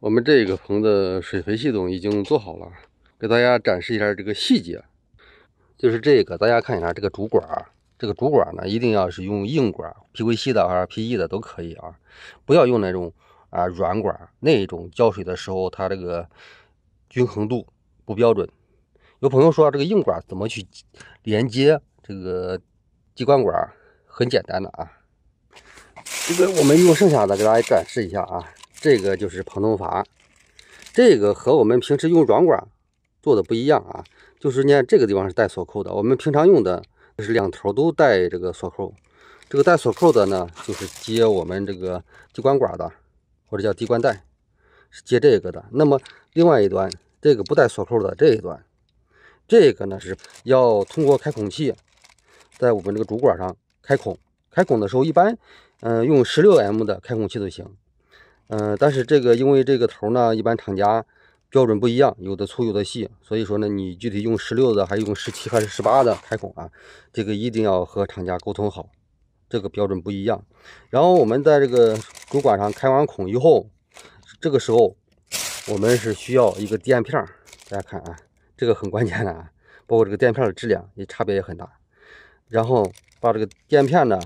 我们这个棚的水肥系统已经做好了，给大家展示一下这个细节。就是这个，大家看一下这个主管，这个主管呢，一定要是用硬管，PVC 的还是 PE 的都可以啊，不要用那种啊软管，那种浇水的时候它这个均衡度不标准。有朋友说这个硬管怎么去连接这个机关管？很简单的啊，这个我们用剩下的给大家展示一下啊。这个就是蓬头阀，这个和我们平时用软管做的不一样啊。就是呢，这个地方是带锁扣的，我们平常用的是两头都带这个锁扣。这个带锁扣的呢，就是接我们这个滴管管的，或者叫滴灌带，是接这个的。那么另外一端，这个不带锁扣的这一端，这个呢是要通过开孔器，在我们这个主管上开孔。开孔的时候，一般嗯用十六 M 的开孔器都行。嗯，但是这个因为这个头呢，一般厂家标准不一样，有的粗有的细，所以说呢，你具体用十六的，还用十七还是十八的开孔啊？这个一定要和厂家沟通好，这个标准不一样。然后我们在这个主管上开完孔以后，这个时候我们是需要一个垫片，大家看啊，这个很关键的啊，包括这个垫片的质量也差别也很大。然后把这个垫片呢。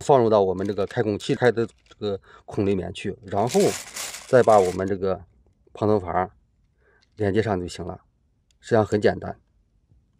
放入到我们这个开孔器开的这个孔里面去，然后再把我们这个胖头阀连接上就行了，实际上很简单。